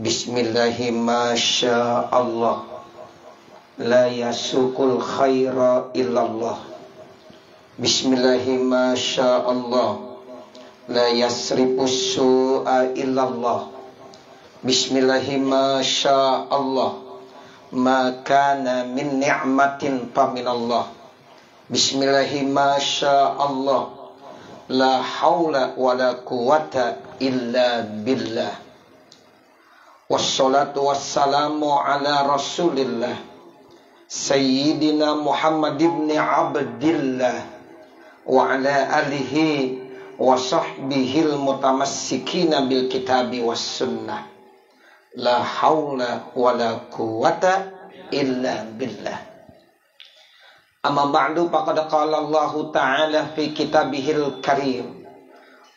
Bismillahi masya Allah La yasukul khaira illallah Bismillahi masya Allah La yasrifus su'a illallah Bismillahi masya Allah Ma kana min ni'matin faminallah Bismillahi masya Allah La hawla wa la quwata illa billah Wassalatu wassalamu ala rasulillah. Sayyidina Muhammad ibn Abdillah Wa ala alihi wa sahbihil mutamassikina bil kitabi was sunnah. La hawla wa la quwata illa billah. Amma ba'du faqad qala Allah Ta'ala fi kitabihil karim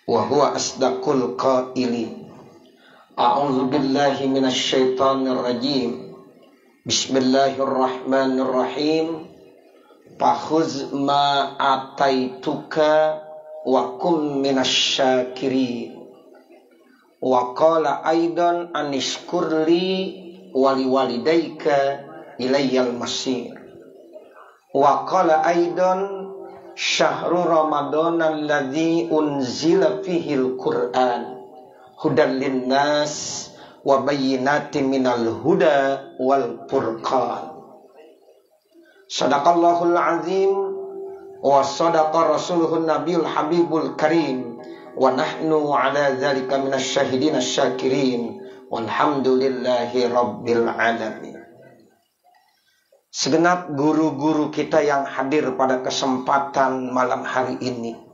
Wa huwa asdaqul qailin أعوذ بالله من الشيطان الرجيم. بسم الله الرحمن الرحيم. فخذ ما آتيتك وكن من الشاكرين. وقال أيضا أن اشكر لي ولوالديك إلي المصير. وقال أيضا شهر رمضان الذي أنزل فيه القرآن. Hudan linnas wa bayyinati minal huda wal furqan. Sadaqallahul azim wa sadaqa rasuluhun nabiyul habibul karim wa nahnu ala dzalika minasy syahidin asyakirin walhamdulillahi rabbil alamin. Segenap guru-guru kita yang hadir pada kesempatan malam hari ini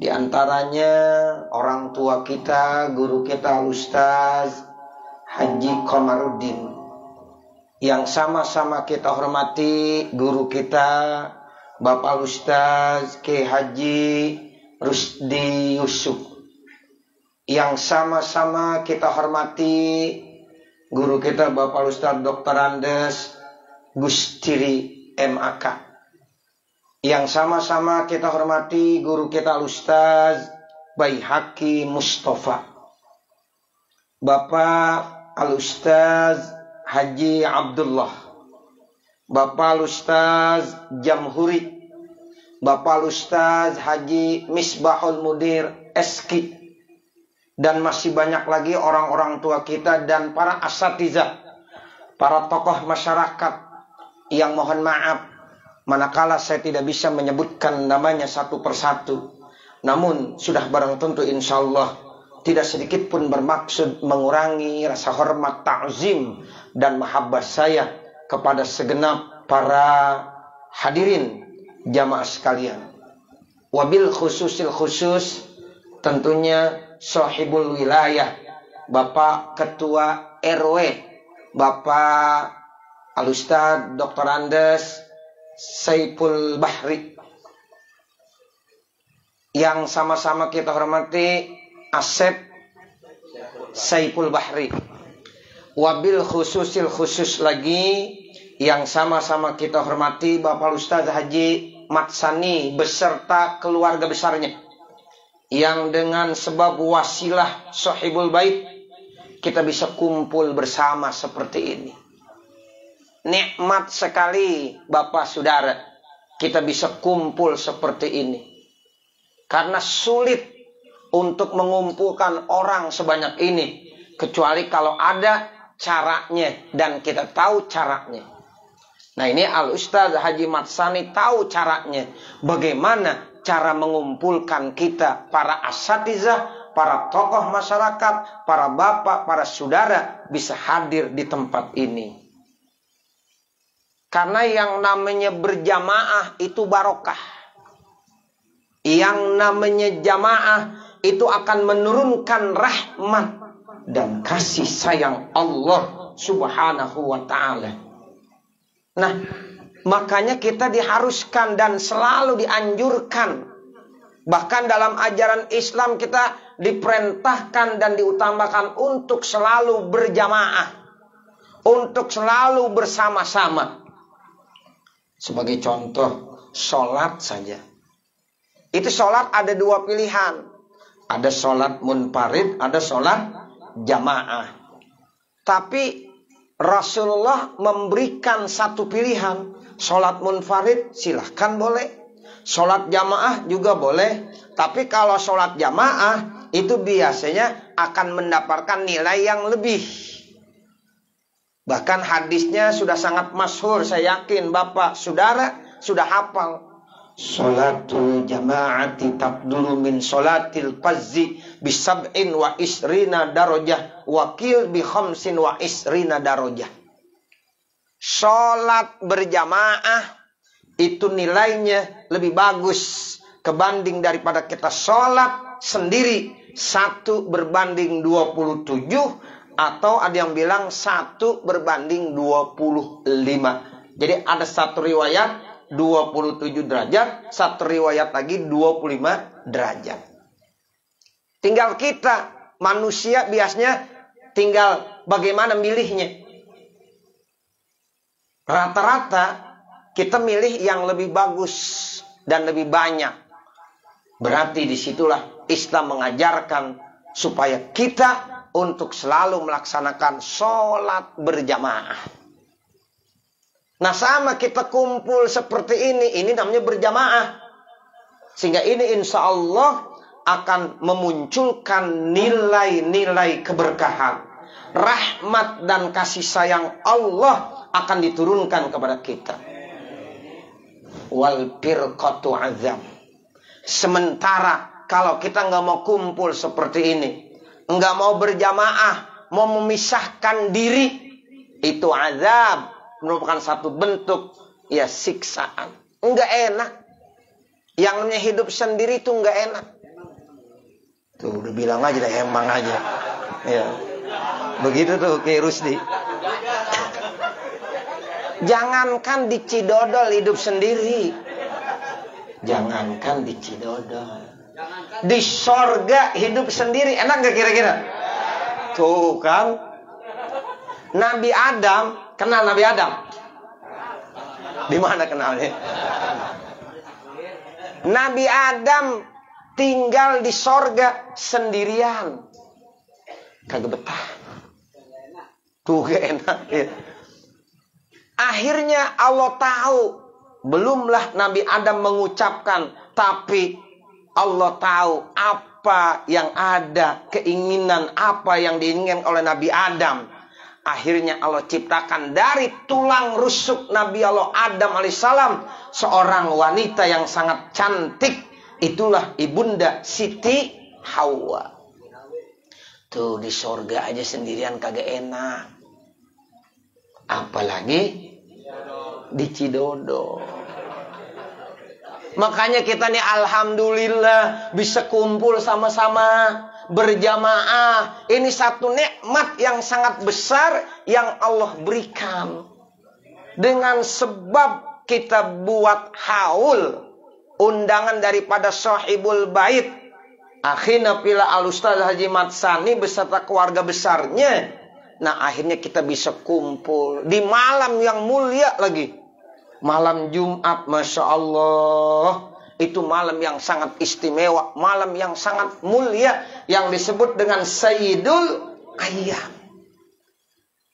di antaranya orang tua kita, guru kita Ustaz Haji Komarudin yang sama-sama kita hormati guru kita Bapak Ustaz K. Haji Rusdi Yusuf yang sama-sama kita hormati guru kita Bapak Ustaz Dr. Andes Gustiri MAK yang sama-sama kita hormati guru kita Al-Ustaz Baihaki Mustafa. Bapak Al-Ustaz Haji Abdullah. Bapak Al-Ustaz Jamhuri. Bapak Al-Ustaz Haji Misbahul Mudir Eski. Dan masih banyak lagi orang-orang tua kita dan para asatizah. Para tokoh masyarakat yang mohon maaf manakala saya tidak bisa menyebutkan namanya satu persatu. Namun sudah barang tentu insya Allah tidak sedikit pun bermaksud mengurangi rasa hormat ta'zim dan mahabbah saya kepada segenap para hadirin jamaah sekalian. Wabil khususil khusus tentunya sahibul wilayah Bapak Ketua RW Bapak Alustad Dr. Andes Saiful Bahri. Yang sama-sama kita hormati Asep Saiful Bahri. Wabil khususil khusus lagi yang sama-sama kita hormati Bapak Ustaz Haji Matsani beserta keluarga besarnya. Yang dengan sebab wasilah sahibul bait kita bisa kumpul bersama seperti ini nikmat sekali Bapak Saudara kita bisa kumpul seperti ini. Karena sulit untuk mengumpulkan orang sebanyak ini kecuali kalau ada caranya dan kita tahu caranya. Nah ini Al Ustaz Haji Matsani tahu caranya. Bagaimana cara mengumpulkan kita para asatizah, para tokoh masyarakat, para bapak, para saudara bisa hadir di tempat ini. Karena yang namanya berjamaah itu barokah. Yang namanya jamaah itu akan menurunkan rahmat dan kasih sayang Allah Subhanahu wa taala. Nah, makanya kita diharuskan dan selalu dianjurkan bahkan dalam ajaran Islam kita diperintahkan dan diutamakan untuk selalu berjamaah, untuk selalu bersama-sama. Sebagai contoh, sholat saja. Itu sholat ada dua pilihan. Ada sholat munfarid, ada sholat jamaah. Tapi Rasulullah memberikan satu pilihan. Sholat munfarid silahkan boleh. Sholat jamaah juga boleh. Tapi kalau sholat jamaah itu biasanya akan mendapatkan nilai yang lebih. Bahkan hadisnya sudah sangat masyhur, saya yakin Bapak, Saudara sudah hafal. Salatul jama'ati tabdulu min salatil qazzi bisab'in wa isrina darajah wakil bi khamsin wa isrina darajah. Salat berjamaah itu nilainya lebih bagus kebanding daripada kita sholat sendiri satu berbanding 27 atau ada yang bilang satu berbanding 25. Jadi ada satu riwayat 27 derajat, satu riwayat lagi 25 derajat. Tinggal kita manusia biasanya tinggal bagaimana milihnya. Rata-rata kita milih yang lebih bagus dan lebih banyak. Berarti di situlah Islam mengajarkan supaya kita untuk selalu melaksanakan sholat berjamaah. Nah sama kita kumpul seperti ini, ini namanya berjamaah. Sehingga ini insya Allah akan memunculkan nilai-nilai keberkahan. Rahmat dan kasih sayang Allah akan diturunkan kepada kita. Azam. Sementara kalau kita nggak mau kumpul seperti ini, nggak mau berjamaah, mau memisahkan diri, itu azab merupakan satu bentuk ya siksaan. Enggak enak. Yang namanya hidup sendiri itu enggak enak. Tuh udah bilang aja dah emang aja. Ya. Begitu tuh kayak Rusdi. Jangankan di Cidodol hidup sendiri. Jangankan di Cidodol. Di sorga hidup sendiri. Enak gak kira-kira? Tuh kan. Nabi Adam Kenal Nabi Adam? Di mana kenalnya? Nabi Adam tinggal di sorga sendirian. Kagak betah. Tuh gak enak. Ya. Akhirnya Allah tahu. Belumlah Nabi Adam mengucapkan. Tapi Allah tahu apa yang ada. Keinginan apa yang diinginkan oleh Nabi Adam Akhirnya Allah ciptakan dari tulang rusuk Nabi Allah Adam alaihissalam seorang wanita yang sangat cantik. Itulah ibunda Siti Hawa. Tuh di sorga aja sendirian kagak enak. Apalagi di Cidodo. Makanya kita nih alhamdulillah bisa kumpul sama-sama berjamaah. Ini satu nikmat yang sangat besar yang Allah berikan. Dengan sebab kita buat haul undangan daripada sahibul bait. Akhirnya pila al Haji Matsani beserta keluarga besarnya. Nah akhirnya kita bisa kumpul di malam yang mulia lagi. Malam Jumat Masya Allah itu malam yang sangat istimewa, malam yang sangat mulia yang disebut dengan Sayyidul Ayyam.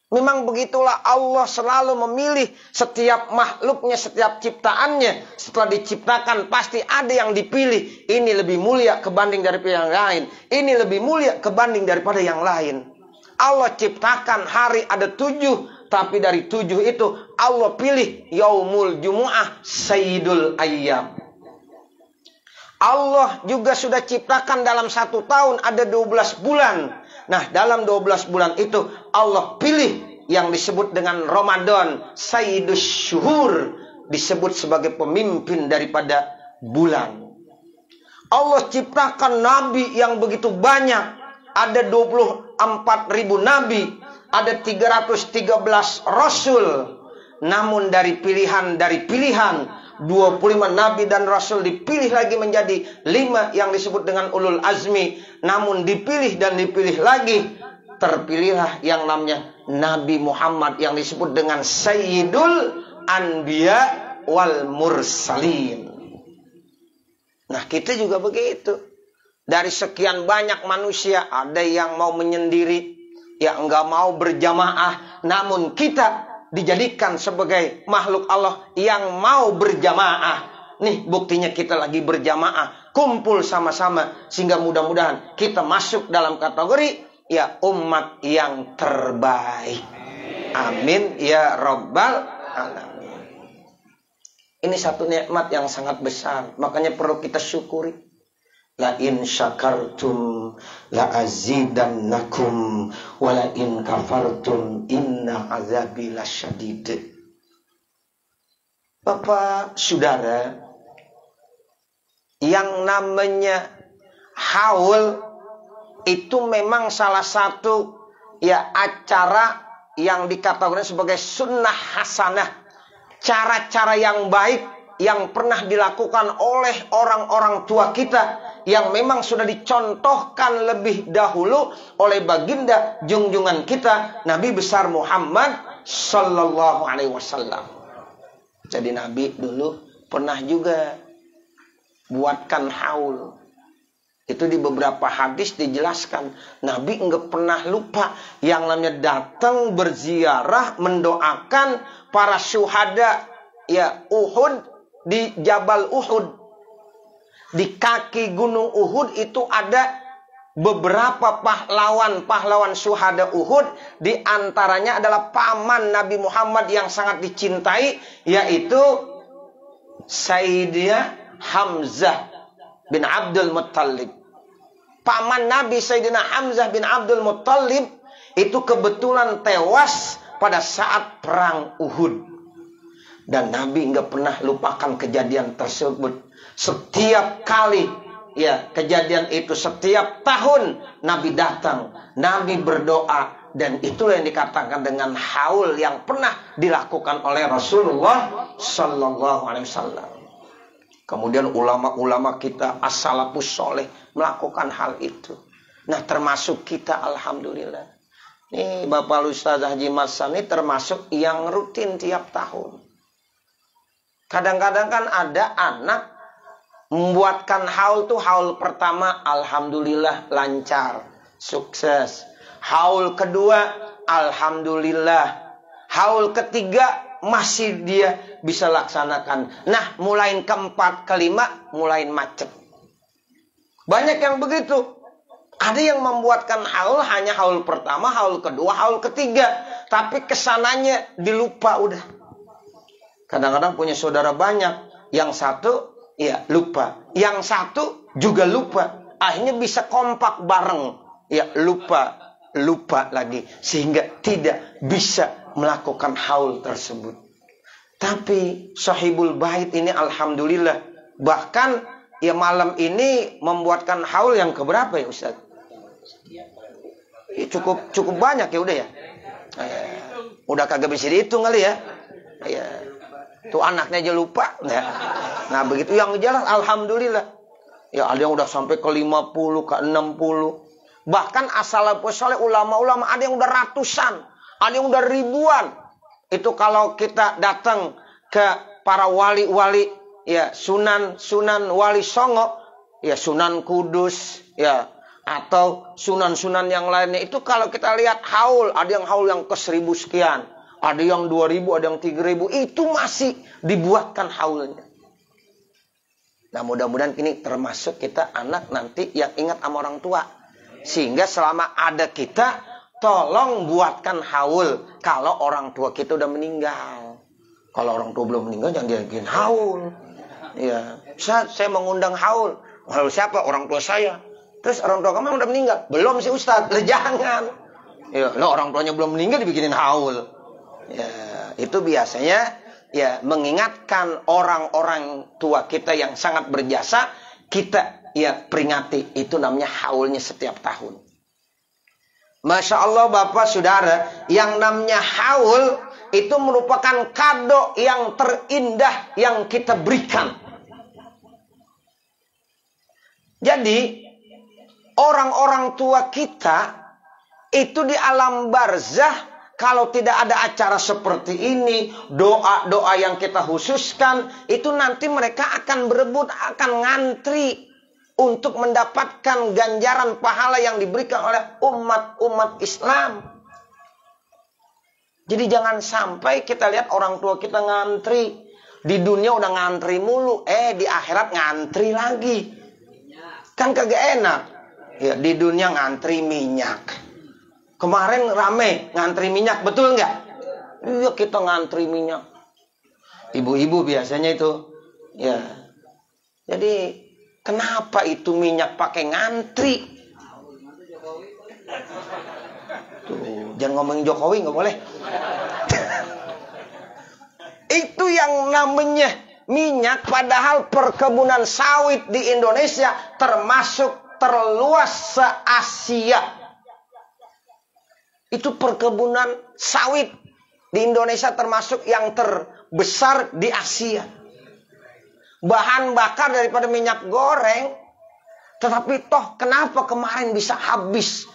Memang begitulah Allah selalu memilih setiap makhluknya, setiap ciptaannya. Setelah diciptakan pasti ada yang dipilih. Ini lebih mulia kebanding daripada yang lain. Ini lebih mulia kebanding daripada yang lain. Allah ciptakan hari ada tujuh. Tapi dari tujuh itu Allah pilih Yaumul Jumu'ah Sayyidul Ayyam. Allah juga sudah ciptakan dalam satu tahun ada 12 bulan. Nah dalam 12 bulan itu Allah pilih yang disebut dengan Ramadan. Sayyidus Syuhur. Disebut sebagai pemimpin daripada bulan. Allah ciptakan nabi yang begitu banyak. Ada 24 ribu nabi. Ada 313 rasul. Namun dari pilihan dari pilihan 25 nabi dan rasul dipilih lagi menjadi lima yang disebut dengan ulul azmi. Namun dipilih dan dipilih lagi. Terpilihlah yang namanya Nabi Muhammad yang disebut dengan Sayyidul Anbiya wal Mursalin. Nah kita juga begitu. Dari sekian banyak manusia ada yang mau menyendiri. Yang enggak mau berjamaah, namun kita dijadikan sebagai makhluk Allah yang mau berjamaah. Nih buktinya kita lagi berjamaah, kumpul sama-sama sehingga mudah-mudahan kita masuk dalam kategori ya umat yang terbaik. Amin ya rabbal alamin. Ini satu nikmat yang sangat besar, makanya perlu kita syukuri. La in syakartum la azidannakum wa la in kafartum inna azabi lasyadid. Bapak, Saudara, yang namanya haul itu memang salah satu ya acara yang dikatakan sebagai sunnah hasanah. Cara-cara yang baik yang pernah dilakukan oleh orang-orang tua kita yang memang sudah dicontohkan lebih dahulu oleh baginda junjungan kita Nabi besar Muhammad sallallahu alaihi wasallam. Jadi Nabi dulu pernah juga buatkan haul. Itu di beberapa hadis dijelaskan. Nabi enggak pernah lupa yang namanya datang berziarah mendoakan para syuhada ya Uhud di Jabal Uhud di kaki gunung Uhud itu ada beberapa pahlawan-pahlawan syuhada Uhud di antaranya adalah paman Nabi Muhammad yang sangat dicintai yaitu Sayyidina Hamzah bin Abdul Muttalib. Paman Nabi Sayyidina Hamzah bin Abdul Muttalib itu kebetulan tewas pada saat perang Uhud. Dan Nabi nggak pernah lupakan kejadian tersebut. Setiap kali ya kejadian itu setiap tahun Nabi datang, Nabi berdoa dan itulah yang dikatakan dengan haul yang pernah dilakukan oleh Rasulullah Sallallahu Alaihi Wasallam. Kemudian ulama-ulama kita as-salafus soleh melakukan hal itu. Nah termasuk kita Alhamdulillah. Nih Bapak Ustaz Haji Masan ini termasuk yang rutin tiap tahun. Kadang-kadang kan ada anak Membuatkan haul tuh haul pertama alhamdulillah lancar, sukses. Haul kedua alhamdulillah. Haul ketiga masih dia bisa laksanakan. Nah, mulai keempat, kelima mulai macet. Banyak yang begitu. Ada yang membuatkan haul hanya haul pertama, haul kedua, haul ketiga. Tapi ke sananya dilupa udah. Kadang-kadang punya saudara banyak. Yang satu ya lupa. Yang satu juga lupa. Akhirnya bisa kompak bareng. Ya lupa, lupa lagi. Sehingga tidak bisa melakukan haul tersebut. Tapi sahibul bait ini alhamdulillah. Bahkan ya malam ini membuatkan haul yang keberapa ya Ustaz? Ya, cukup cukup banyak ya udah ya. ya. Udah kagak bisa dihitung kali ya. Ya. Tuh anaknya aja lupa. Ya. Nah begitu yang jalan Alhamdulillah. Ya ada yang udah sampai ke 50, ke 60. Bahkan asal soleh ulama-ulama ada yang udah ratusan. Ada yang udah ribuan. Itu kalau kita datang ke para wali-wali. Ya sunan, sunan wali songo. Ya sunan kudus. Ya atau sunan-sunan yang lainnya itu kalau kita lihat haul ada yang haul yang ke seribu sekian ada yang 2000, ada yang 3000. Itu masih dibuatkan haulnya. Nah mudah-mudahan ini termasuk kita anak nanti yang ingat sama orang tua. Sehingga selama ada kita, tolong buatkan haul. Kalau orang tua kita udah meninggal. Kalau orang tua belum meninggal, jangan dibikin haul. Ya, saya, saya mengundang haul. Lalu siapa? Orang tua saya. Terus orang tua kamu udah meninggal? Belum sih Ustaz. Jangan. Ya, lo orang tuanya belum meninggal dibikinin haul. Ya, itu biasanya ya mengingatkan orang-orang tua kita yang sangat berjasa, kita ya peringati. Itu namanya haulnya setiap tahun. Masya Allah Bapak Saudara, yang namanya haul itu merupakan kado yang terindah yang kita berikan. Jadi orang-orang tua kita itu di alam barzah kalau tidak ada acara seperti ini, doa-doa yang kita khususkan, itu nanti mereka akan berebut, akan ngantri. untuk mendapatkan ganjaran pahala yang diberikan oleh umat-umat Islam. Jadi jangan sampai kita lihat orang tua kita ngantri. Di dunia udah ngantri mulu, eh di akhirat ngantri lagi. Kan kagak enak. Ya, di dunia ngantri minyak. Kemarin rame ngantri minyak, betul nggak? Iya kita ngantri minyak. Ibu-ibu biasanya itu. Ya. Jadi kenapa itu minyak pakai ngantri? Tuh, jangan ngomong Jokowi nggak boleh. itu yang namanya minyak padahal perkebunan sawit di Indonesia termasuk terluas se-Asia itu perkebunan sawit di Indonesia termasuk yang terbesar di Asia. Bahan bakar daripada minyak goreng, tetapi toh kenapa kemarin bisa habis?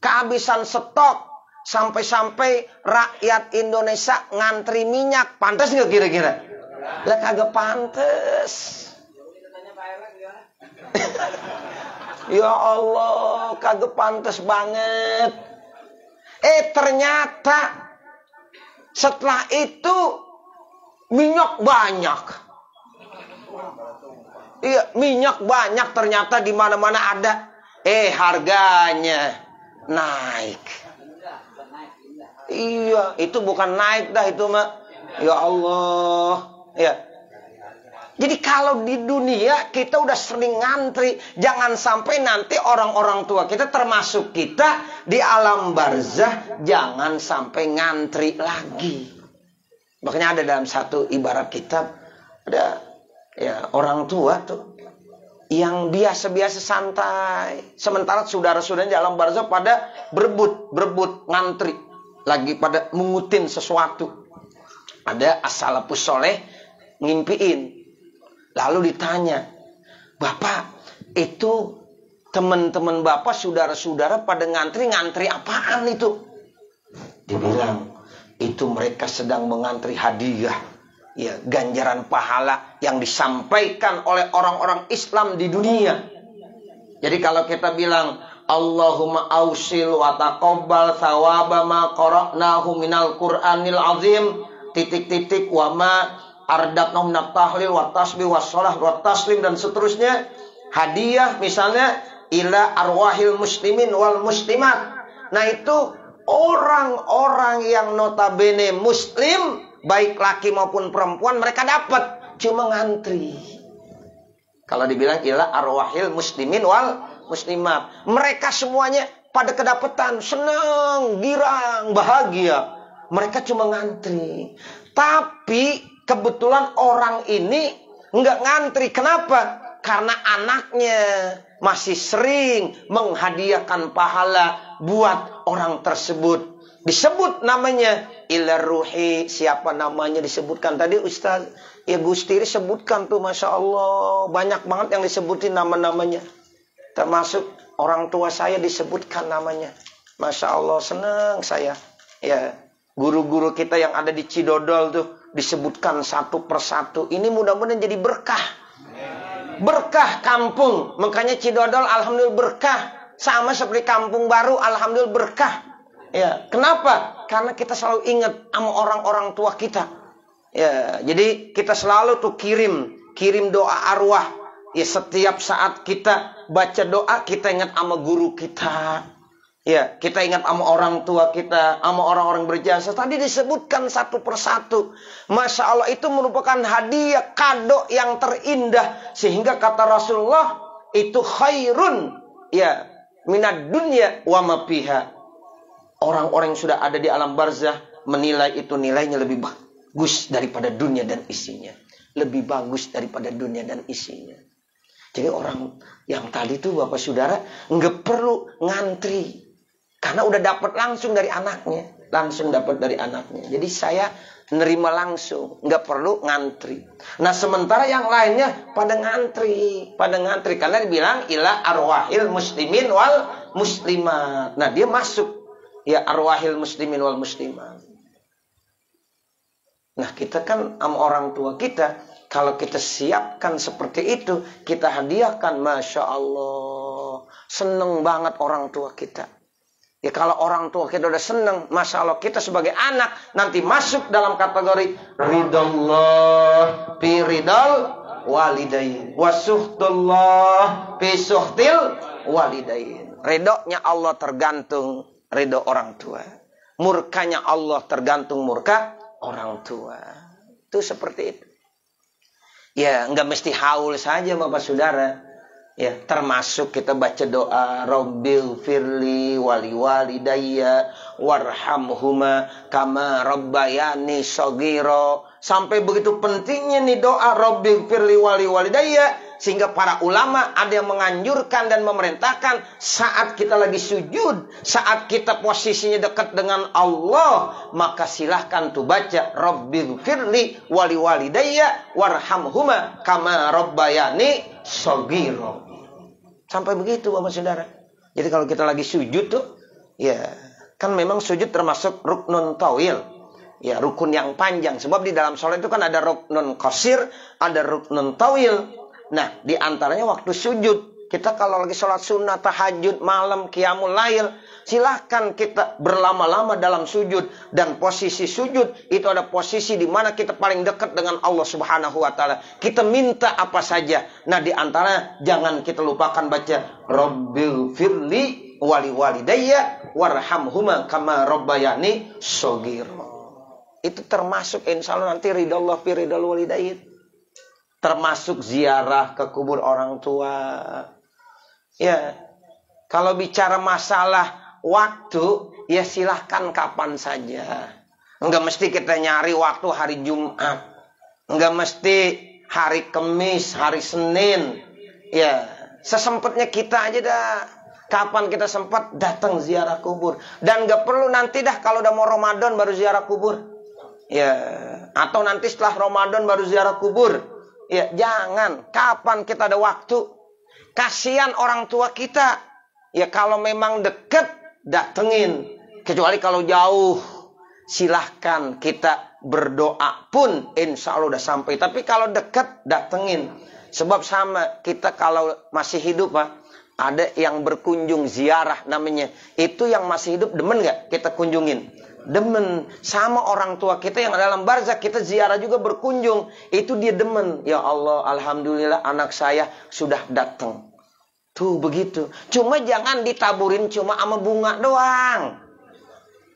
Kehabisan stok sampai-sampai rakyat Indonesia ngantri minyak. Pantas nggak kira-kira? Lah kagak pantas. ya Allah, kagak pantas banget. Eh ternyata setelah itu minyak banyak. Iya, minyak banyak ternyata di mana-mana ada. Eh harganya naik. Iya, itu bukan naik dah itu mah. Ya Allah. Ya, jadi kalau di dunia kita udah sering ngantri, jangan sampai nanti orang-orang tua kita termasuk kita di alam barzah jangan sampai ngantri lagi. Makanya ada dalam satu ibarat kitab ada ya orang tua tuh yang biasa-biasa santai. Sementara saudara-saudara di alam barzah pada berebut, berebut ngantri lagi pada mengutin sesuatu. Ada asalapus soleh ngimpiin Lalu ditanya, Bapak, itu teman-teman Bapak, saudara-saudara pada ngantri-ngantri apaan itu? Dibilang, itu mereka sedang mengantri hadiah. Ya, ganjaran pahala yang disampaikan oleh orang-orang Islam di dunia. Jadi kalau kita bilang, Allahumma ausil wa taqabbal thawaba ma qara'nahu minal Qur'anil azim titik-titik wa ma ardatna minat tahlil wa tasbih wa sholah wa taslim dan seterusnya. Hadiah misalnya ila arwahil muslimin wal muslimat. Nah itu orang-orang yang notabene muslim baik laki maupun perempuan mereka dapat. Cuma ngantri. Kalau dibilang ila arwahil muslimin wal muslimat. Mereka semuanya pada kedapatan senang girang bahagia. Mereka cuma ngantri. Tapi kebetulan orang ini nggak ngantri. Kenapa? Karena anaknya masih sering menghadiahkan pahala buat orang tersebut. Disebut namanya ilar ruhi. Siapa namanya disebutkan tadi Ustaz? Ya Gustiri sebutkan tuh Masya Allah. Banyak banget yang disebutin nama-namanya. Termasuk orang tua saya disebutkan namanya. Masya Allah senang saya. Ya guru-guru kita yang ada di Cidodol tuh disebutkan satu persatu. Ini mudah-mudahan jadi berkah. Berkah kampung. Makanya Cidodol alhamdulillah berkah. Sama seperti kampung baru alhamdulillah berkah. Ya, kenapa? Karena kita selalu ingat sama orang-orang tua kita. Ya, jadi kita selalu tuh kirim, kirim doa arwah. Ya, setiap saat kita baca doa kita ingat sama guru kita. Ya, kita ingat sama orang tua kita, sama orang-orang berjasa. Tadi disebutkan satu persatu. Masya Allah itu merupakan hadiah, kado yang terindah. Sehingga kata Rasulullah, itu khairun. Ya, minat dunia wa mapiha. Orang-orang yang sudah ada di alam barzah menilai itu nilainya lebih bagus daripada dunia dan isinya. Lebih bagus daripada dunia dan isinya. Jadi orang yang tadi itu Bapak Saudara nggak perlu ngantri karena udah dapat langsung dari anaknya. Langsung dapat dari anaknya. Jadi saya nerima langsung. Nggak perlu ngantri. Nah sementara yang lainnya pada ngantri. Pada ngantri. Karena dibilang ila arwahil muslimin wal muslimat. Nah dia masuk. Ya arwahil muslimin wal muslimat. Nah kita kan sama orang tua kita Kalau kita siapkan seperti itu, kita hadiahkan, masya Allah, seneng banget orang tua kita. Ya kalau orang tua kita udah seneng, masya Allah kita sebagai anak nanti masuk dalam kategori ridallah fi ridal walidain wasuhtullah fi suhtil walidain. Ridhonya Allah tergantung ridho orang tua. Murkanya Allah tergantung murka orang tua. Itu seperti itu. Ya, nggak mesti haul saja Bapak Saudara. Ya, termasuk kita baca doa Rabbil firli wali walidayya warhamhuma kama rabbayani sogiro. Sampai begitu pentingnya nih doa Rabbil firli wali walidayya sehingga para ulama ada yang menganjurkan dan memerintahkan saat kita lagi sujud, saat kita posisinya dekat dengan Allah, maka silahkan tuh baca Rabbil firli wali walidayya warhamhuma kama rabbayani sogiro. Sampai begitu Bapak Saudara. Jadi kalau kita lagi sujud tuh, ya kan memang sujud termasuk ruknun tawil. Ya, rukun yang panjang. Sebab di dalam sholat itu kan ada ruknun kosir, ada ruknun tawil. Nah, di antaranya waktu sujud. Kita kalau lagi sholat sunnah, tahajud, malam, qiyamul lail. Silahkan kita berlama-lama dalam sujud. Dan posisi sujud itu ada posisi di mana kita paling dekat dengan Allah subhanahu wa ta'ala. Kita minta apa saja. Nah di antara jangan kita lupakan baca. Rabbil firli wali walidayya warhamhuma kama rabbayani sogir. Itu termasuk insya Allah nanti ridha Allah fi ridha walidayya termasuk ziarah ke kubur orang tua. Ya, kalau bicara masalah waktu, ya silahkan kapan saja. Enggak mesti kita nyari waktu hari Jumat. Enggak mesti hari Kamis, hari Senin. Ya, sesempatnya kita aja dah. Kapan kita sempat datang ziarah kubur. Dan enggak perlu nanti dah kalau udah mau Ramadan baru ziarah kubur. Ya, atau nanti setelah Ramadan baru ziarah kubur. Ya, jangan. Kapan kita ada waktu? Kasihan orang tua kita. Ya, kalau memang deket, datengin. Kecuali kalau jauh, silahkan kita berdoa pun insya Allah udah sampai. Tapi kalau deket, datengin. Sebab sama, kita kalau masih hidup, Pak, ada yang berkunjung ziarah namanya. Itu yang masih hidup, demen nggak kita kunjungin? demen sama orang tua kita yang dalam barzak kita ziarah juga berkunjung itu dia demen ya Allah alhamdulillah anak saya sudah datang tuh begitu. Cuma jangan ditaburin cuma sama bunga doang.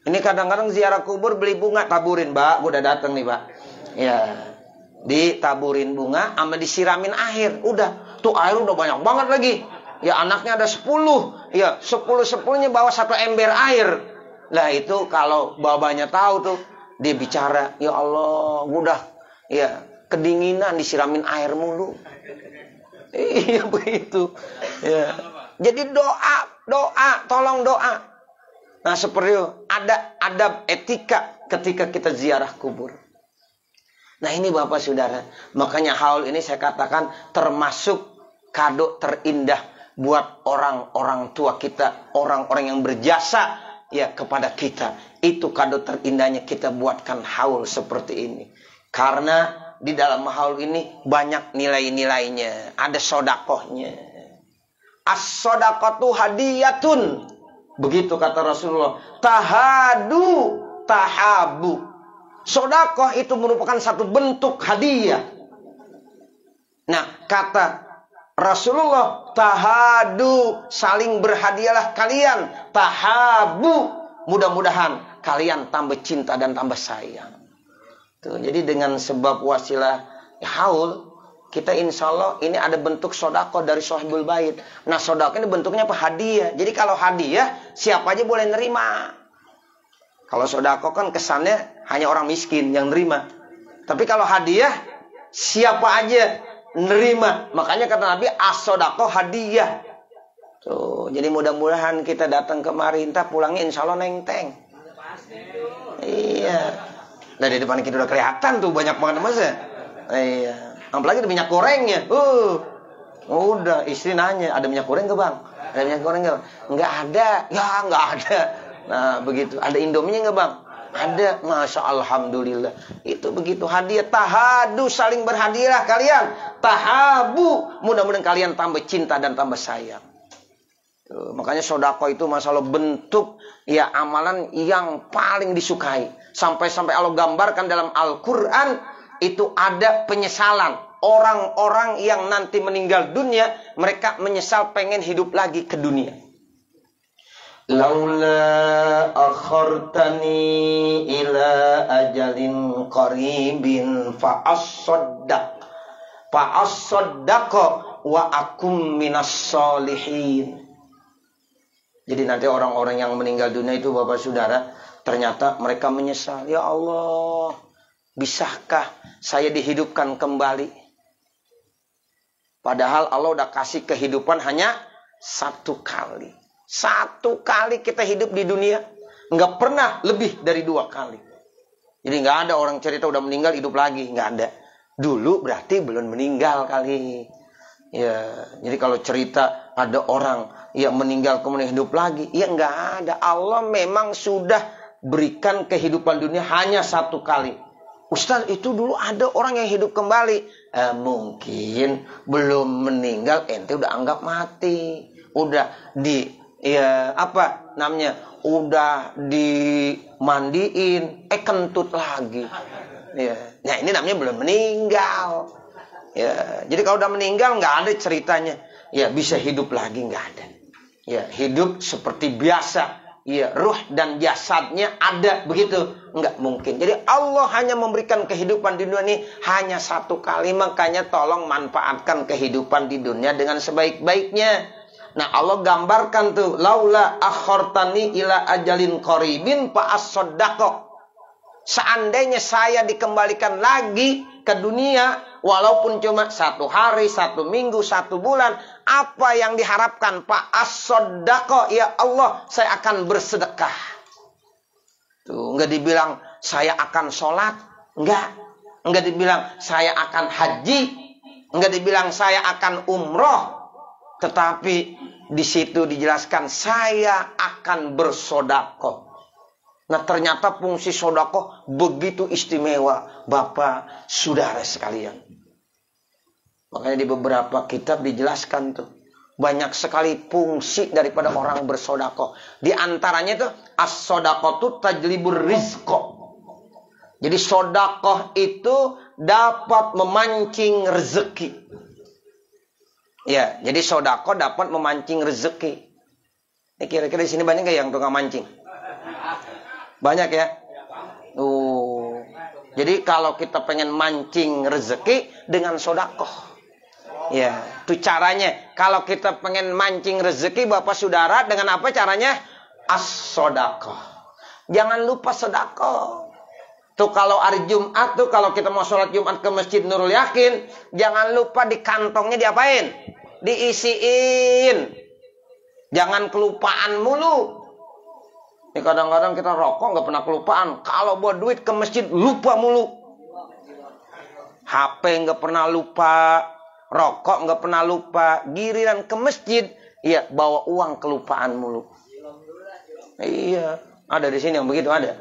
Ini kadang-kadang ziarah kubur beli bunga taburin mbak. Udah datang nih pak ya ditaburin bunga sama disiramin air. Udah. Tuh air udah banyak banget lagi. Ya anaknya ada 10 ya 10 10-nya bawa satu ember air. Lah itu kalau babanya tahu tuh dia bicara, ya Allah, mudah ya kedinginan disiramin air mulu. Iya begitu. Ya. Jadi doa, doa, tolong doa. Nah seperti itu, ada adab etika ketika kita ziarah kubur. Nah ini Bapak Saudara, makanya haul ini saya katakan termasuk kado terindah buat orang-orang tua kita, orang-orang yang berjasa ya kepada kita. Itu kado terindahnya kita buatkan haul seperti ini. Karena di dalam haul ini banyak nilai-nilainya. Ada sodakohnya. As-sodakatu hadiyatun. Begitu kata Rasulullah. Tahadu tahabu. Sodakoh itu merupakan satu bentuk hadiah. Nah, kata Rasulullah tahadu saling berhadiahlah kalian tahabu mudah-mudahan kalian tambah cinta dan tambah sayang. Tuh, jadi dengan sebab wasilah haul kita insya Allah ini ada bentuk sodako dari sohibul bait. Nah sodako ini bentuknya apa? Hadiah. Jadi kalau hadiah siapa aja boleh nerima. Kalau sodako kan kesannya hanya orang miskin yang nerima. Tapi kalau hadiah siapa aja nerima. Makanya kata Nabi asodako hadiah. Tuh, jadi mudah-mudahan kita datang kemari, entah pulangnya insya Allah nengteng. Iya. Di depan kita udah kelihatan tuh banyak banget mas ya. Iya. Apalagi ada minyak gorengnya. Uh, udah istri nanya ada minyak goreng gak bang? Ada minyak goreng gak? Nggak ada. Ya nggak ada. Nah begitu. Ada indominya nggak bang? Ada, masya Alhamdulillah. Itu begitu hadiah tahadu saling berhadiah kalian. Tahabu, mudah-mudahan kalian tambah cinta dan tambah sayang. Tuh, makanya sodako itu masalah bentuk ya amalan yang paling disukai. Sampai-sampai Allah gambarkan dalam Al-Quran itu ada penyesalan. Orang-orang yang nanti meninggal dunia, mereka menyesal pengen hidup lagi ke dunia. Laula akhartani ila ajalin qaribin fa as-saddaq fa wa akum minas solihin. Jadi nanti orang-orang yang meninggal dunia itu Bapak Saudara, ternyata mereka menyesal. Ya Allah, bisakah saya dihidupkan kembali? Padahal Allah udah kasih kehidupan hanya satu kali. Satu kali kita hidup di dunia. Nggak pernah lebih dari dua kali. Jadi nggak ada orang cerita udah meninggal hidup lagi. Nggak ada. Dulu berarti belum meninggal kali. Ya, jadi kalau cerita ada orang yang meninggal kemudian hidup lagi, ya nggak ada. Allah memang sudah berikan kehidupan dunia hanya satu kali. Ustaz itu dulu ada orang yang hidup kembali. Eh, mungkin belum meninggal, ente udah anggap mati. Udah di ya apa namanya udah dimandiin eh kentut lagi ya nah ini namanya belum meninggal ya jadi kalau udah meninggal nggak ada ceritanya ya bisa hidup lagi nggak ada ya hidup seperti biasa. Ya ruh dan jasadnya ada begitu. Nggak mungkin. Jadi Allah hanya memberikan kehidupan di dunia ini hanya satu kali. Makanya tolong manfaatkan kehidupan di dunia dengan sebaik-baiknya. Nah Allah gambarkan tuh laula akhortani ila ajalin koribin pa asodako. Seandainya saya dikembalikan lagi ke dunia, walaupun cuma satu hari, satu minggu, satu bulan, apa yang diharapkan Pak Asodako? Ya Allah, saya akan bersedekah. Tuh, nggak dibilang saya akan sholat, nggak. Nggak dibilang saya akan haji, nggak dibilang saya akan umroh, tetapi di situ dijelaskan saya akan bersodako. Nah ternyata fungsi sodako begitu istimewa Bapak saudara sekalian. Makanya di beberapa kitab dijelaskan tuh. Banyak sekali fungsi daripada orang bersodako. Di antaranya itu as-sodako itu tajlibur rizko. Jadi sodako itu dapat memancing rezeki. Ya, jadi sodako dapat memancing rezeki. Ini kira-kira di sini banyak gak yang tukang mancing? Banyak ya? Uh, jadi kalau kita pengen mancing rezeki dengan sodako. Ya, itu caranya. Kalau kita pengen mancing rezeki Bapak Saudara dengan apa caranya? As-sodako. Jangan lupa sodako. Tuh kalau hari Jumat tuh kalau kita mau sholat Jumat ke Masjid Nurul Yakin, jangan lupa di kantongnya diapain? Diisiin. Jangan kelupaan mulu. Ini kadang-kadang kita rokok nggak pernah kelupaan. Kalau buat duit ke masjid lupa mulu. HP nggak pernah lupa, rokok nggak pernah lupa, giliran ke masjid, iya bawa uang kelupaan mulu. Iya, ada di sini yang begitu ada.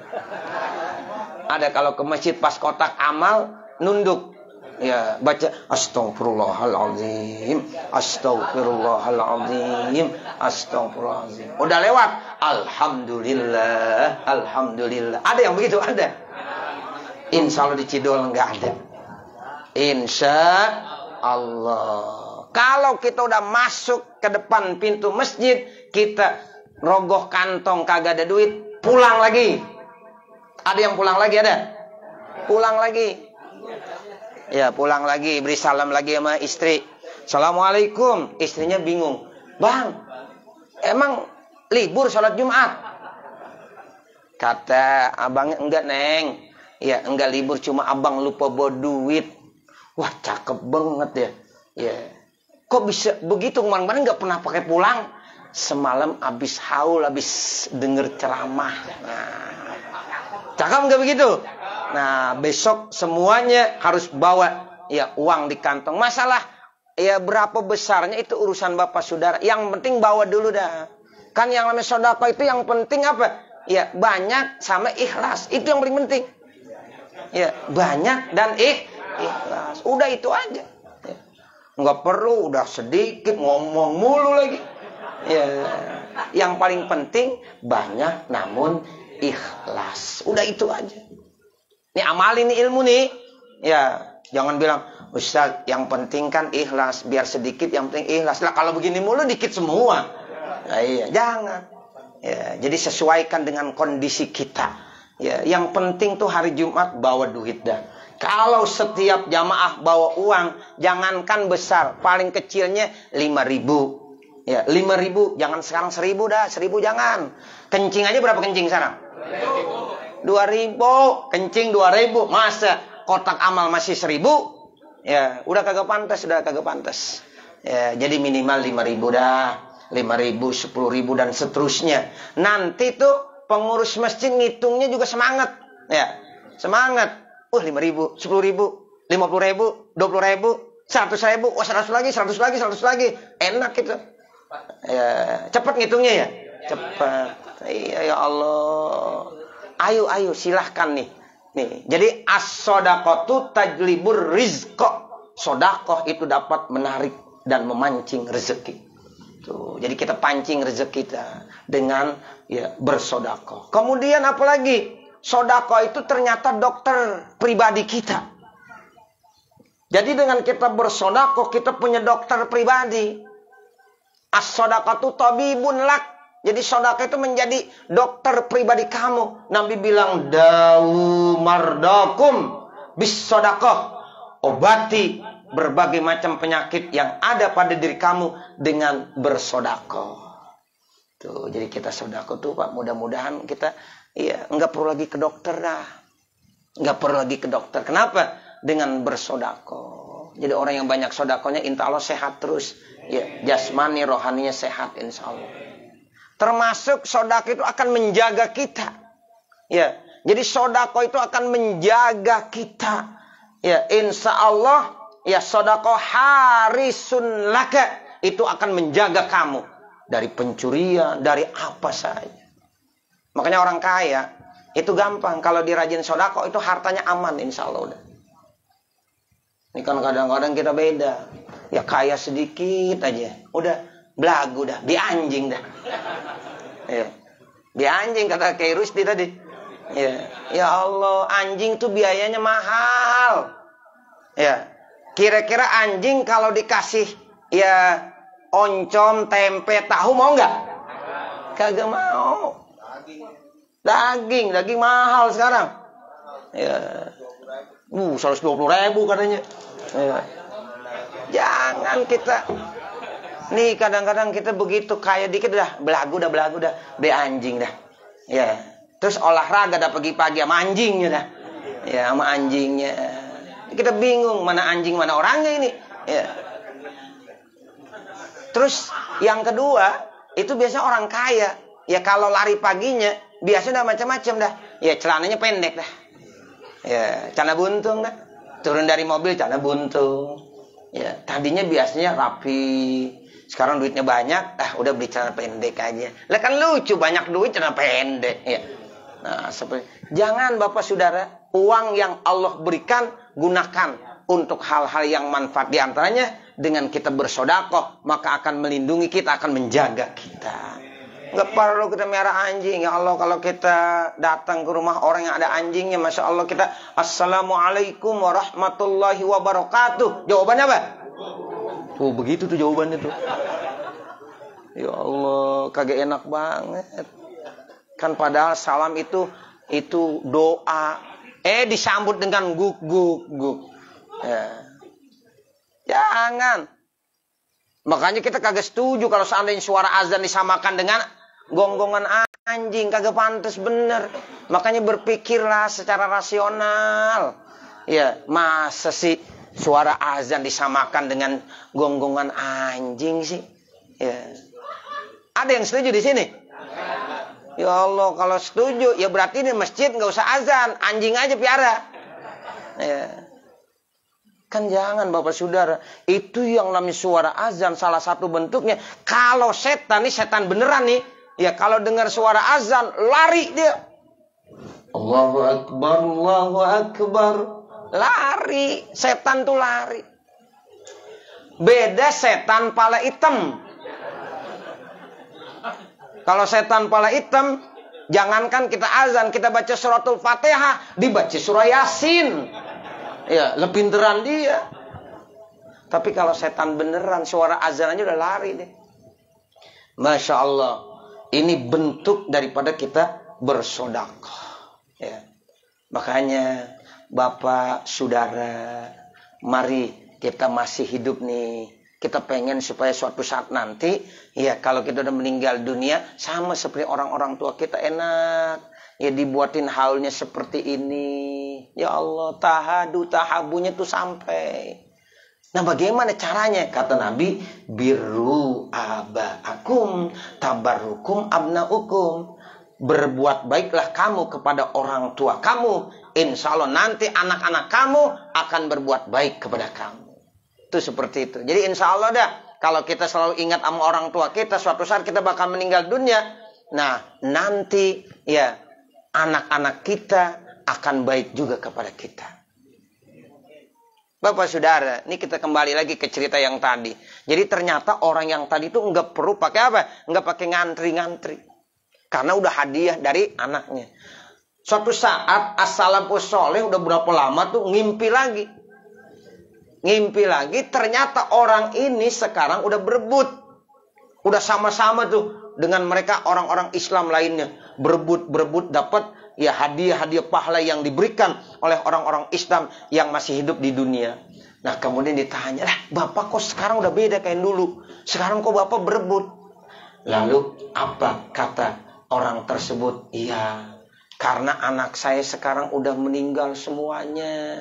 Ada kalau ke masjid pas kotak amal nunduk. Ya, baca astagfirullahalazim, astagfirullahalazim, astagfirullahalazim. Udah lewat. Alhamdulillah, alhamdulillah. Ada yang begitu ada. Insya Allah di Cidol enggak ada. Insya Allah. Kalau kita udah masuk ke depan pintu masjid, kita rogoh kantong kagak ada duit, pulang lagi. Ada yang pulang lagi ada? Pulang lagi. Ya pulang lagi, beri salam lagi sama istri. Assalamualaikum. Istrinya bingung. Bang, emang libur sholat Jumat? Kata abangnya, enggak neng. Ya enggak libur, cuma abang lupa bawa duit. Wah cakep banget ya. Ya. Kok bisa begitu kemarin-kemarin nggak pernah pakai pulang? Semalam habis haul, habis denger ceramah. Nah, Cakep nggak begitu? Nah, besok semuanya harus bawa ya uang di kantong. Masalah ya berapa besarnya itu urusan Bapak Saudara. Yang penting bawa dulu dah. Kan yang namanya sodako itu yang penting apa? Ya, banyak sama ikhlas. Itu yang paling penting. Ya, banyak dan ikh, ikhlas. Udah itu aja. Ya. Nggak perlu udah sedikit ngomong mulu lagi. Ya, yang paling penting banyak namun ikhlas. Udah itu aja. Ini amal ini ilmu nih. Ya, jangan bilang Ustaz, yang penting kan ikhlas, biar sedikit yang penting ikhlas. Lah kalau begini mulu dikit semua. Nah, iya, jangan. Ya, jadi sesuaikan dengan kondisi kita. Ya, yang penting tuh hari Jumat bawa duit dah. Kalau setiap jamaah bawa uang, jangankan besar, paling kecilnya 5 ribu. Ya, 5 ribu, jangan sekarang 1000 dah, 1000 jangan. Kencing aja berapa kencing sekarang? 2 ribu, kencing 2 ribu. Masa kotak amal masih 1000? Ya, udah kagak pantas, udah kagak pantas. Ya, jadi minimal 5 ribu dah. 5 ribu, 10 ribu dan seterusnya. Nanti tuh pengurus masjid ngitungnya juga semangat. Ya, semangat. Uh, 5 ribu, 10 ribu, 50 ribu, 20 ribu, 100 ribu, oh 100 lagi, 100 lagi, 100 lagi. Enak gitu. Ya, cepat ngitungnya ya? Cepat. Iya ya Allah. Ayo, ayo silahkan nih. Nih, jadi as-sodaqatu tajlibur rizqo. Sodakoh itu dapat menarik dan memancing rezeki. Tuh, jadi kita pancing rezeki kita dengan ya bersodako. Kemudian apalagi? Sodako itu ternyata dokter pribadi kita. Jadi dengan kita bersodako, kita punya dokter pribadi. as itu tabibun lak. Jadi sodako itu menjadi dokter pribadi kamu. Nabi bilang, Dawu mardakum bis sodako. Obati berbagai macam penyakit yang ada pada diri kamu dengan bersodako. Tuh, jadi kita sodako tuh Pak, mudah-mudahan kita iya nggak perlu lagi ke dokter dah. Nggak perlu lagi ke dokter. Kenapa? Dengan bersodako. Jadi orang yang banyak sodakonya insya Allah sehat terus. Ya, jasmani rohaninya sehat insya Allah. Termasuk sodako itu akan menjaga kita. Ya, jadi sodako itu akan menjaga kita. Ya, insya Allah ya sodako harisun laka itu akan menjaga kamu dari pencurian, dari apa saja. Makanya orang kaya itu gampang kalau dirajin sodako itu hartanya aman insya Allah udah. Ini kan kadang-kadang kita beda. Ya kaya sedikit aja. Udah belagu dah. Di anjing dah. Ya. Di anjing kata Kairus tadi. Ya. ya Allah anjing tuh biayanya mahal. Ya. Kira-kira anjing kalau dikasih ya oncom, tempe, tahu mau nggak? Kagak mau. Daging, daging mahal sekarang. Ya. Uh, 120 ribu katanya. Ya. Jangan kita Nih kadang-kadang kita begitu kaya dikit dah belagu dah belagu dah be anjing dah. Ya. Terus olahraga dah pagi-pagi sama anjingnya dah. Ya sama anjingnya. Kita bingung mana anjing mana orangnya ini. Ya. Terus yang kedua itu biasa orang kaya. Ya kalau lari paginya biasa udah macam-macam dah. Ya celananya pendek dah. Ya celana buntung dah. Turun dari mobil celana buntung. Ya tadinya biasanya rapi. Sekarang duitnya banyak, ah udah beli celana pendek aja. Lah kan lucu banyak duit celana pendek. Ya. Nah seperti jangan bapak saudara uang yang Allah berikan gunakan untuk hal-hal yang manfaat di antaranya dengan kita bersodakoh maka akan melindungi kita akan menjaga kita nggak perlu kita merah anjing ya Allah kalau kita datang ke rumah orang yang ada anjingnya masya Allah kita assalamualaikum warahmatullahi wabarakatuh jawabannya apa tuh begitu tuh jawabannya tuh ya Allah kagak enak banget kan padahal salam itu itu doa Eh disambut dengan guk guk guk. Ya. Jangan. Makanya kita kagak setuju kalau seandainya suara azan disamakan dengan gonggongan anjing kagak pantas bener. Makanya berpikirlah secara rasional. Ya, masa sih suara azan disamakan dengan gonggongan anjing sih? Ya. Ada yang setuju di sini? Ya Allah, kalau setuju, ya berarti ini masjid nggak usah azan, anjing aja piara. Ya. Kan jangan Bapak Saudara, itu yang namanya suara azan salah satu bentuknya. Kalau setan nih setan beneran nih, ya kalau dengar suara azan lari dia. Allahu akbar, Allahu akbar. Lari, setan tuh lari. Beda setan pala hitam. Kalau setan pala hitam, jangankan kita azan, kita baca suratul Fatihah, dibaca surah Yasin. Ya, lebih pinteran dia. Tapi kalau setan beneran, suara azan aja udah lari deh. Masya Allah. Ini bentuk daripada kita bersodakoh. Ya. Makanya Bapak, Saudara, mari kita masih hidup nih. Kita pengen supaya suatu saat nanti, ya kalau kita udah meninggal dunia, sama seperti orang-orang tua kita enak. Ya dibuatin haulnya seperti ini. Ya Allah, tahadu, tahabunya tuh sampai. Nah bagaimana caranya? Kata Nabi, biru abaakum tabarukum abnaukum. Berbuat baiklah kamu kepada orang tua kamu. Insya Allah nanti anak-anak kamu akan berbuat baik kepada kamu. Itu seperti itu. Jadi insya Allah dah, kalau kita selalu ingat sama orang tua kita, suatu saat kita bakal meninggal dunia. Nah, nanti ya anak-anak kita akan baik juga kepada kita. Bapak saudara, ini kita kembali lagi ke cerita yang tadi. Jadi ternyata orang yang tadi itu nggak perlu pakai apa? Nggak pakai ngantri-ngantri. Karena udah hadiah dari anaknya. Suatu saat Assalamualaikum soleh udah berapa lama tuh ngimpi lagi ngimpi lagi ternyata orang ini sekarang udah berebut udah sama-sama tuh dengan mereka orang-orang Islam lainnya berebut berebut dapat ya hadiah-hadiah pahala yang diberikan oleh orang-orang Islam yang masih hidup di dunia. Nah kemudian ditanya lah bapak kok sekarang udah beda kayak dulu? Sekarang kok bapak berebut? Lalu apa kata orang tersebut? Iya karena anak saya sekarang udah meninggal semuanya.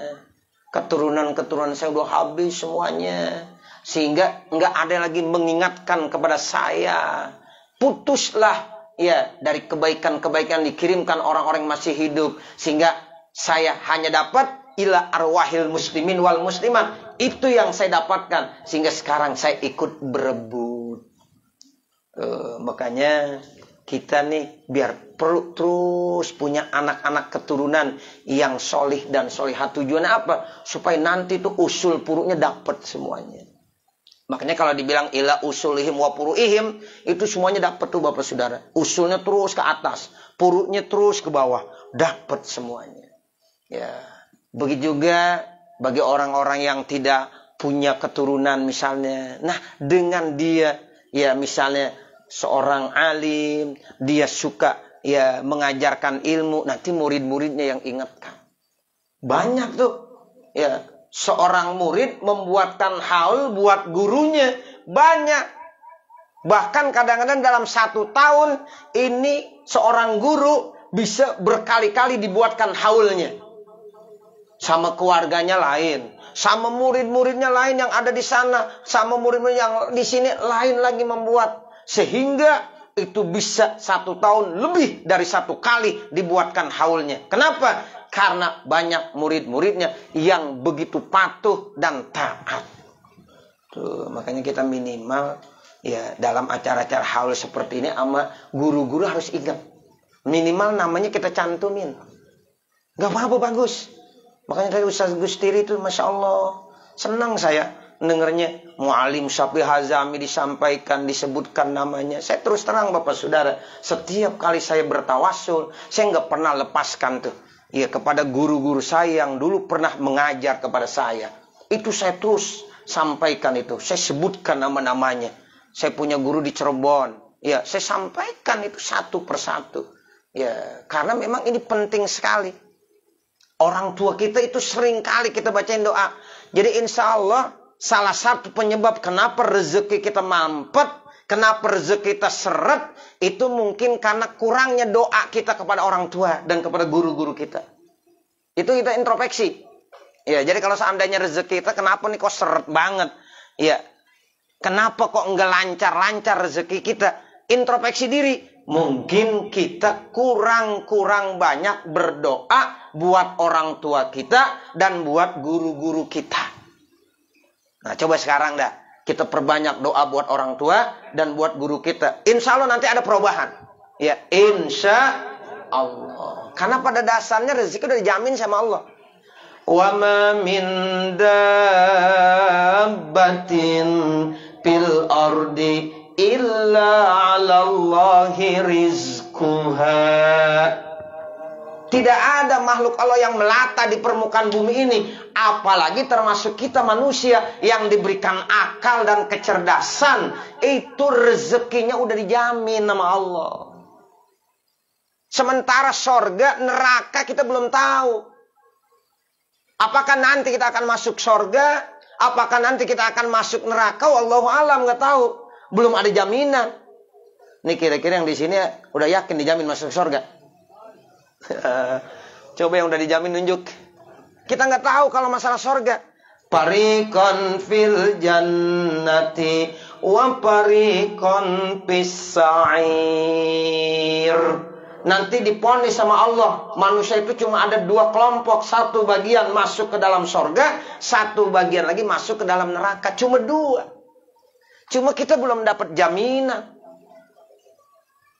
Keturunan-keturunan saya udah habis semuanya. Sehingga nggak ada lagi mengingatkan kepada saya. Putuslah ya dari kebaikan-kebaikan dikirimkan orang-orang masih hidup sehingga saya hanya dapat ila arwahil muslimin wal muslimat itu yang saya dapatkan sehingga sekarang saya ikut berebut uh, makanya kita nih biar perlu terus punya anak-anak keturunan yang solih dan solihah. Tujuannya apa? Supaya nanti tuh usul puruknya dapat semuanya. Makanya kalau dibilang ila usulihim wa puruihim, itu semuanya dapat tuh Bapak Saudara. Usulnya terus ke atas, puruknya terus ke bawah, dapat semuanya. Ya. Begitu juga bagi orang-orang yang tidak punya keturunan misalnya. Nah, dengan dia ya misalnya seorang alim, dia suka ya mengajarkan ilmu, nanti murid-muridnya yang ingatkan. Banyak tuh ya seorang murid membuatkan haul buat gurunya banyak. Bahkan kadang-kadang dalam satu tahun ini seorang guru bisa berkali-kali dibuatkan haulnya. Sama keluarganya lain, sama murid-muridnya lain yang ada di sana, sama murid-murid yang di sini lain lagi membuat sehingga itu bisa satu tahun lebih dari satu kali dibuatkan haulnya. Kenapa? Karena banyak murid-muridnya yang begitu patuh dan taat. Tuh, makanya kita minimal ya dalam acara-acara haul seperti ini sama guru-guru harus ingat. Minimal namanya kita cantumin. Gak apa-apa bagus. Makanya tadi Ustaz Gustiri itu Masya Allah. Senang saya dengarnya Mualim Syafi Hazami disampaikan, disebutkan namanya. Saya terus terang Bapak Saudara, setiap kali saya bertawasul, saya nggak pernah lepaskan tuh. Ya kepada guru-guru saya yang dulu pernah mengajar kepada saya. Itu saya terus sampaikan itu. Saya sebutkan nama-namanya. Saya punya guru di Cirebon. Ya, saya sampaikan itu satu persatu. Ya, karena memang ini penting sekali. Orang tua kita itu sering kali kita bacain doa. Jadi insya Allah salah satu penyebab kenapa rezeki kita mampet, kenapa rezeki kita seret, itu mungkin karena kurangnya doa kita kepada orang tua dan kepada guru-guru kita. Itu kita introspeksi. Ya, jadi kalau seandainya rezeki kita kenapa nih kok seret banget? Ya, kenapa kok enggak lancar-lancar rezeki kita? Introspeksi diri. Mungkin kita kurang-kurang banyak berdoa buat orang tua kita dan buat guru-guru kita. Nah, coba sekarang dah. Kita perbanyak doa buat orang tua dan buat guru kita. Insya Allah nanti ada perubahan. Ya, insya Allah. Karena pada dasarnya rezeki udah dijamin sama Allah. Wa ma min dabbatin fil ardi illa 'ala Allahi rizquha. Tidak ada makhluk Allah yang melata di permukaan bumi ini. Apalagi termasuk kita manusia yang diberikan akal dan kecerdasan. Itu rezekinya udah dijamin nama Allah. Sementara sorga, neraka kita belum tahu. Apakah nanti kita akan masuk sorga? Apakah nanti kita akan masuk neraka? Wallahu alam nggak tahu. Belum ada jaminan. Ini kira-kira yang di sini udah yakin dijamin masuk sorga. Coba yang udah dijamin nunjuk. Kita nggak tahu kalau masalah sorga. Parikon fil jannati wa parikon pisair. Nanti diponis sama Allah. Manusia itu cuma ada dua kelompok. Satu bagian masuk ke dalam sorga. Satu bagian lagi masuk ke dalam neraka. Cuma dua. Cuma kita belum dapat jaminan.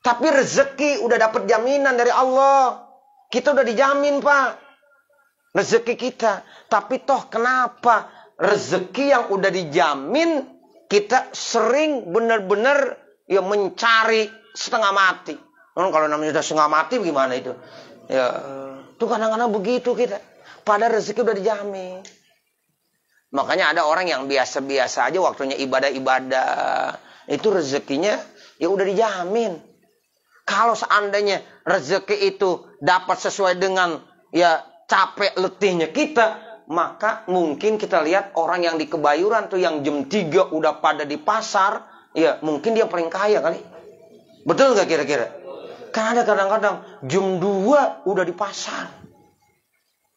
Tapi rezeki udah dapat jaminan dari Allah. Kita udah dijamin pak. Rezeki kita. Tapi toh kenapa rezeki yang udah dijamin kita sering benar-benar ya mencari setengah mati. Hmm, kalau namanya sudah setengah mati gimana itu? Ya, tuh kadang-kadang begitu kita. Pada rezeki udah dijamin. Makanya ada orang yang biasa-biasa aja waktunya ibadah-ibadah. Itu rezekinya ya udah dijamin. Kalau seandainya rezeki itu dapat sesuai dengan ya capek letihnya kita, maka mungkin kita lihat orang yang di kebayuran tuh yang jam 3 udah pada di pasar, ya mungkin dia paling kaya kali. Betul nggak kira-kira? Kan ada kadang-kadang jam 2 udah di pasar.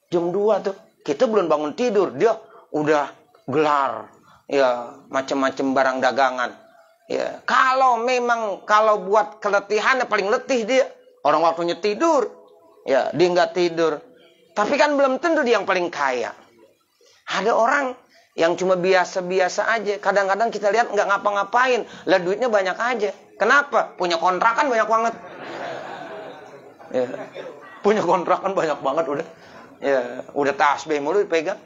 Jam 2 tuh kita belum bangun tidur, dia udah gelar ya macam-macam barang dagangan. Ya, kalau memang kalau buat keletihan ya paling letih dia. Orang waktunya tidur, ya dia nggak tidur. Tapi kan belum tentu dia yang paling kaya. Ada orang yang cuma biasa-biasa aja. Kadang-kadang kita lihat nggak ngapa-ngapain, lah duitnya banyak aja. Kenapa? Punya kontrakan banyak banget. Ya. Punya kontrakan banyak banget udah. Ya, udah tasbih mulu dipegang.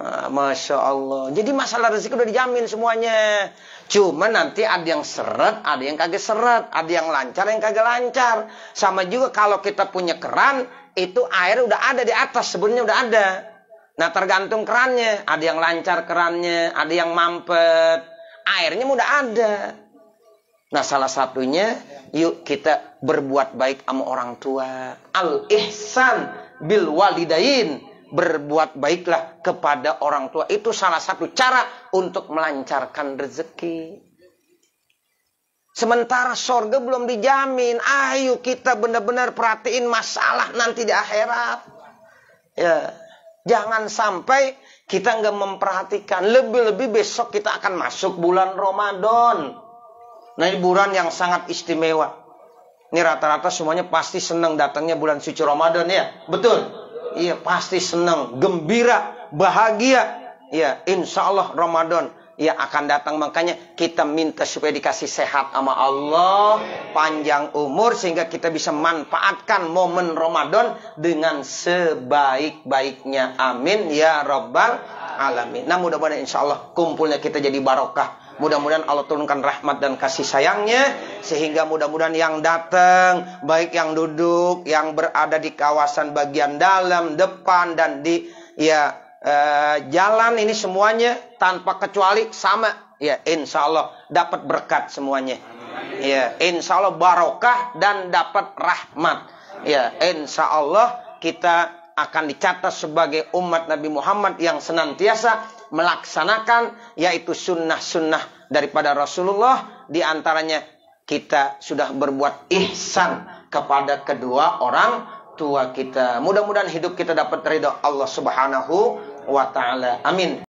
Ah, Masya Allah. Jadi masalah rezeki udah dijamin semuanya. Cuma nanti ada yang seret, ada yang kagak seret. Ada yang lancar, yang kagak lancar. Sama juga kalau kita punya keran, itu air udah ada di atas. Sebenarnya udah ada. Nah tergantung kerannya. Ada yang lancar kerannya, ada yang mampet. Airnya udah ada. Nah salah satunya, yuk kita berbuat baik sama orang tua. Al-ihsan bil walidain berbuat baiklah kepada orang tua. Itu salah satu cara untuk melancarkan rezeki. Sementara sorga belum dijamin. Ayo kita benar-benar perhatiin masalah nanti di akhirat. Ya, jangan sampai kita nggak memperhatikan. Lebih-lebih besok kita akan masuk bulan Ramadan. Nah ini bulan yang sangat istimewa. Ini rata-rata semuanya pasti senang datangnya bulan suci Ramadan ya. Betul. Iya pasti senang, gembira, bahagia. Ya insya Allah Ramadan ya akan datang. Makanya kita minta supaya dikasih sehat sama Allah. Panjang umur sehingga kita bisa manfaatkan momen Ramadan dengan sebaik-baiknya. Amin. Ya Rabbal Alamin. Nah mudah-mudahan insya Allah kumpulnya kita jadi barokah. Mudah-mudahan Allah turunkan rahmat dan kasih sayangnya sehingga mudah-mudahan yang datang, baik yang duduk, yang berada di kawasan bagian dalam, depan dan di ya eh, jalan ini semuanya tanpa kecuali sama. Ya, insya Allah dapat berkat semuanya. Ya, insya Allah barokah dan dapat rahmat. Ya, insya Allah kita akan dicatat sebagai umat Nabi Muhammad yang senantiasa melaksanakan yaitu sunnah-sunnah daripada Rasulullah di antaranya kita sudah berbuat ihsan kepada kedua orang tua kita. Mudah-mudahan hidup kita dapat ridho Allah Subhanahu wa taala. Amin.